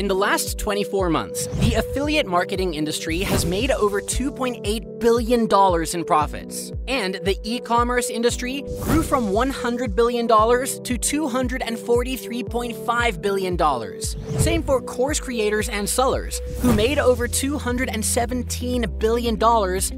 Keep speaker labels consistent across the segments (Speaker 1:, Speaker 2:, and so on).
Speaker 1: In the last 24 months, the affiliate marketing industry has made over $2.8 billion in profits. And the e commerce industry grew from $100 billion to $243.5 billion. Same for course creators and sellers, who made over $217 billion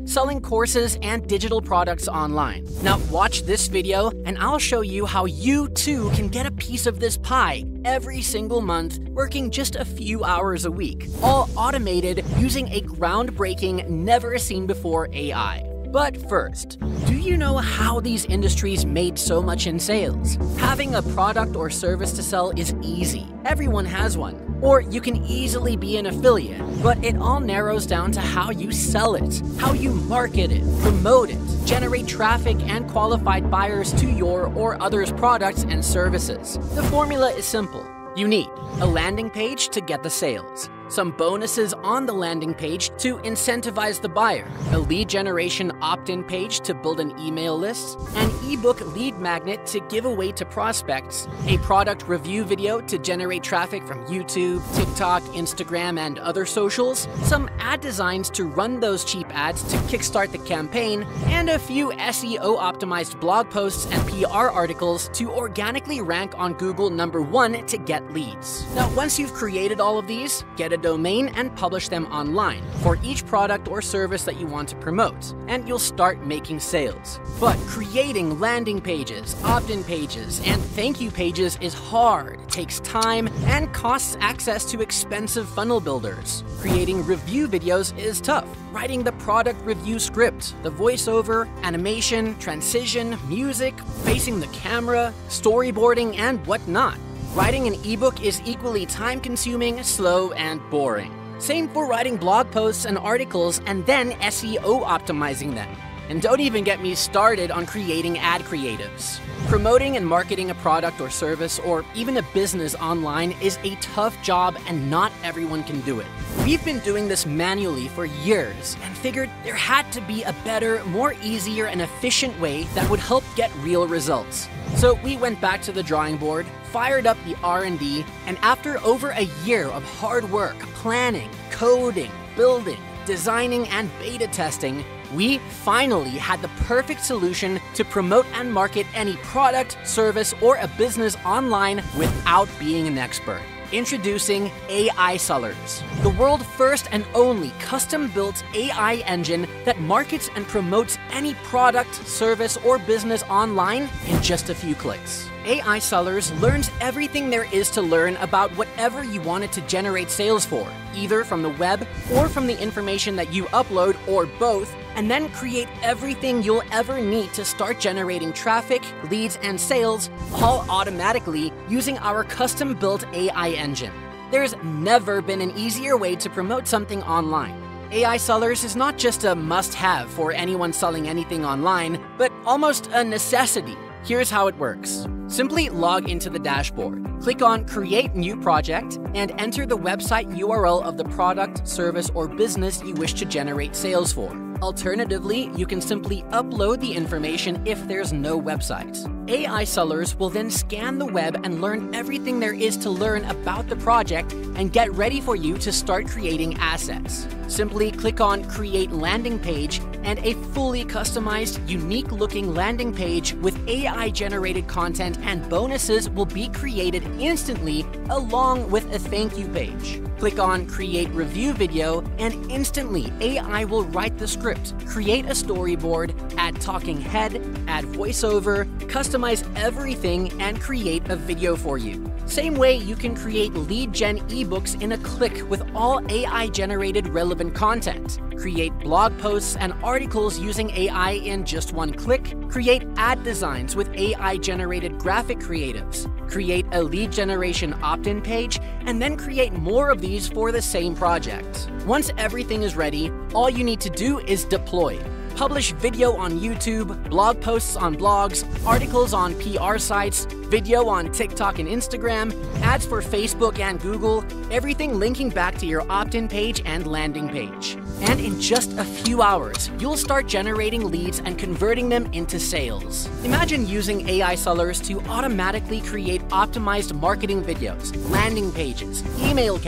Speaker 1: selling courses and digital products online. Now, watch this video, and I'll show you how you too can get a piece of this pie every single month, working just a few hours a week, all automated using a groundbreaking, never seen before AI. But first, do you know how these industries made so much in sales? Having a product or service to sell is easy. Everyone has one. Or you can easily be an affiliate, but it all narrows down to how you sell it, how you market it, promote it, generate traffic and qualified buyers to your or others' products and services. The formula is simple. You need a landing page to get the sales, some bonuses on the landing page to incentivize the buyer, a lead generation opt in page to build an email list, an ebook lead magnet to give away to prospects, a product review video to generate traffic from YouTube, TikTok, Instagram, and other socials, some ad designs to run those cheap ads to kickstart the campaign, and a few SEO optimized blog posts and PR articles to organically rank on Google number one to get leads. Now, once you've created all of these, get a domain and publish them online for each product or service that you want to promote, and you'll start making sales. But creating landing pages, opt in pages, and thank you pages is hard, takes time, and costs access to expensive funnel builders. Creating review videos is tough. Writing the product review script, the voiceover, animation, transition, music, facing the camera, storyboarding, and whatnot. Writing an ebook is equally time consuming, slow, and boring. Same for writing blog posts and articles and then SEO optimizing them. And don't even get me started on creating ad creatives. Promoting and marketing a product or service or even a business online is a tough job and not everyone can do it. We've been doing this manually for years and figured there had to be a better, more easier and efficient way that would help get real results. So we went back to the drawing board, fired up the R&D, and after over a year of hard work, planning, coding, building, designing, and beta testing, we finally had the perfect solution to promote and market any product, service, or a business online without being an expert. Introducing AI Sellers, the world's first and only custom built AI engine that markets and promotes any product, service, or business online in just a few clicks. AI Sellers learns everything there is to learn about whatever you want it to generate sales for, either from the web or from the information that you upload or both, and then create everything you'll ever need to start generating traffic, leads, and sales all automatically using our custom built AI engine. There's never been an easier way to promote something online. AI Sellers is not just a must have for anyone selling anything online, but almost a necessity. Here's how it works. Simply log into the dashboard, click on Create New Project, and enter the website URL of the product, service, or business you wish to generate sales for. Alternatively, you can simply upload the information if there's no website. AI sellers will then scan the web and learn everything there is to learn about the project and get ready for you to start creating assets. Simply click on Create Landing Page, and a fully customized, unique looking landing page with AI generated content and bonuses will be created instantly along with a thank you page. Click on Create Review Video, and instantly AI will write the script, create a storyboard, add talking head, add voiceover, customize everything, and create a video for you. Same way you can create lead gen ebooks in a click with all AI generated relevant content. Create blog posts and articles using AI in just one click. Create ad designs with AI generated graphic creatives. Create a lead generation opt in page, and then create more of these for the same project. Once everything is ready, all you need to do is deploy publish video on YouTube, blog posts on blogs, articles on PR sites, video on TikTok and Instagram, ads for Facebook and Google, everything linking back to your opt in page and landing page. And in just a few hours, you'll start generating leads and converting them into sales. Imagine using AI sellers to automatically create optimized marketing videos, landing pages, email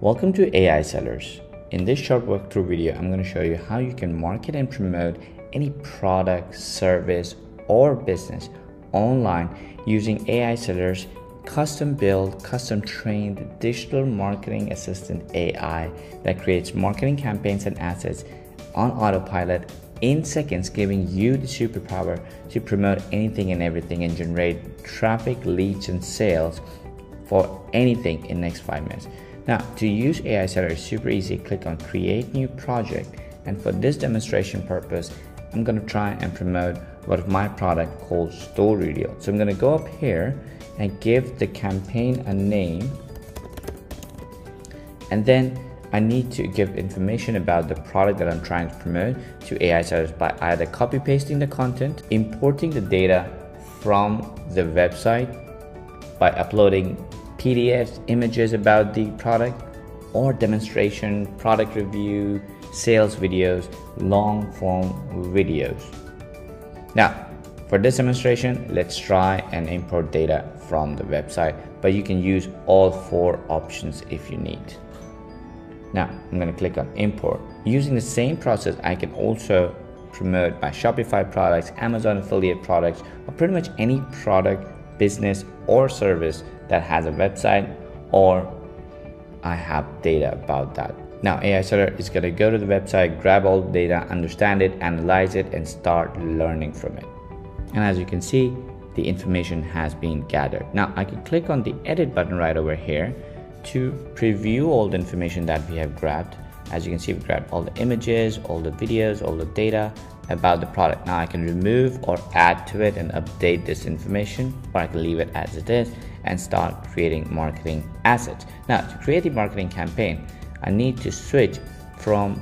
Speaker 2: Welcome to AI Sellers. In this short walkthrough video, I'm going to show you how you can market and promote any product, service, or business online using AI Sellers custom built, custom trained digital marketing assistant AI that creates marketing campaigns and assets on autopilot in seconds, giving you the superpower to promote anything and everything and generate traffic, leads, and sales for anything in next five minutes. Now, to use AI Seller is super easy. Click on Create New Project, and for this demonstration purpose, I'm gonna try and promote one of my product called Story Reel. So I'm gonna go up here and give the campaign a name, and then I need to give information about the product that I'm trying to promote to AI sellers by either copy pasting the content, importing the data from the website by uploading PDFs, images about the product, or demonstration, product review, sales videos, long form videos. Now, for this demonstration, let's try and import data from the website, but you can use all four options if you need. Now I'm going to click on import. Using the same process, I can also promote my Shopify products, Amazon affiliate products, or pretty much any product, business, or service that has a website or I have data about that. Now AI Seller is going to go to the website, grab all the data, understand it, analyze it, and start learning from it. And as you can see, the information has been gathered. Now I can click on the edit button right over here to preview all the information that we have grabbed. As you can see, we've grabbed all the images, all the videos, all the data about the product. Now I can remove or add to it and update this information, or I can leave it as it is and start creating marketing assets. Now to create the marketing campaign, I need to switch from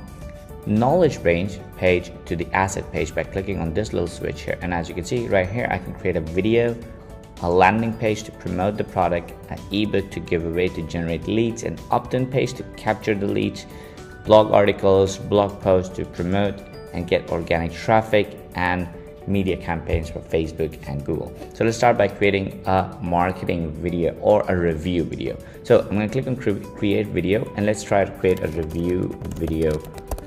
Speaker 2: knowledge range page to the asset page by clicking on this little switch here. And as you can see right here, I can create a video a landing page to promote the product, an ebook to give away to generate leads, an opt-in page to capture the leads, blog articles, blog posts to promote and get organic traffic, and media campaigns for Facebook and Google. So let's start by creating a marketing video or a review video. So I'm going to click on create video and let's try to create a review video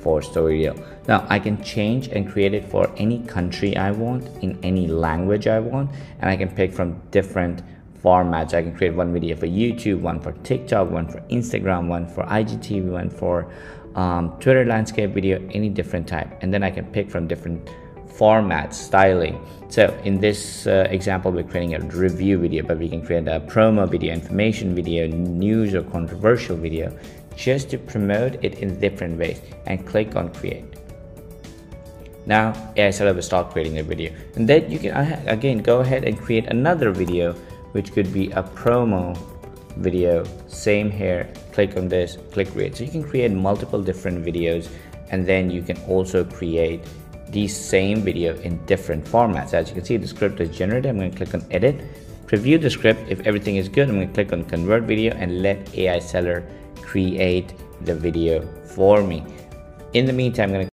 Speaker 2: for Story Now I can change and create it for any country I want in any language I want and I can pick from different formats. I can create one video for YouTube, one for TikTok, one for Instagram, one for IGTV, one for um, Twitter landscape video, any different type. And then I can pick from different formats, styling. So in this uh, example, we're creating a review video, but we can create a promo video, information video, news or controversial video just to promote it in different ways and click on create. Now AI Seller will start creating a video and then you can again go ahead and create another video which could be a promo video same here click on this click create. So you can create multiple different videos and then you can also create the same video in different formats. As you can see the script is generated. I'm going to click on edit. Preview the script. If everything is good i'm going to click on convert video and let ai seller create the video for me. In the meantime, I'm going to